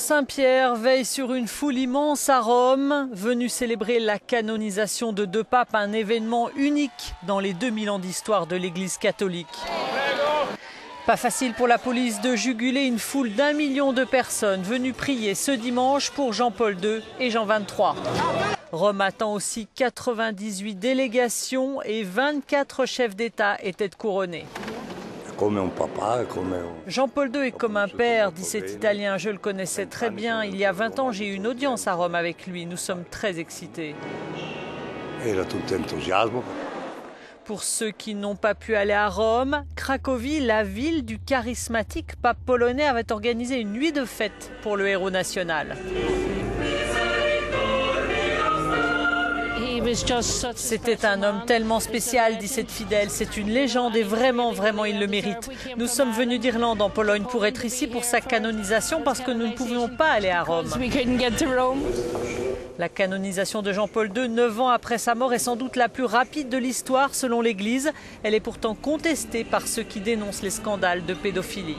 Saint-Pierre veille sur une foule immense à Rome, venue célébrer la canonisation de deux papes, un événement unique dans les 2000 ans d'histoire de l'Église catholique. Pas facile pour la police de juguler une foule d'un million de personnes venues prier ce dimanche pour Jean-Paul II et Jean XXIII. Rome attend aussi 98 délégations et 24 chefs d'État étaient couronnés. Jean-Paul II est comme un père, dit cet Italien. Je le connaissais très bien. Il y a 20 ans, j'ai eu une audience à Rome avec lui. Nous sommes très excités. Pour ceux qui n'ont pas pu aller à Rome, Cracovie, la ville du charismatique pape polonais, avait organisé une nuit de fête pour le héros national. C'était un homme tellement spécial, dit cette fidèle. C'est une légende et vraiment, vraiment, il le mérite. Nous sommes venus d'Irlande en Pologne pour être ici pour sa canonisation parce que nous ne pouvions pas aller à Rome. La canonisation de Jean-Paul II, neuf ans après sa mort, est sans doute la plus rapide de l'histoire selon l'Église. Elle est pourtant contestée par ceux qui dénoncent les scandales de pédophilie.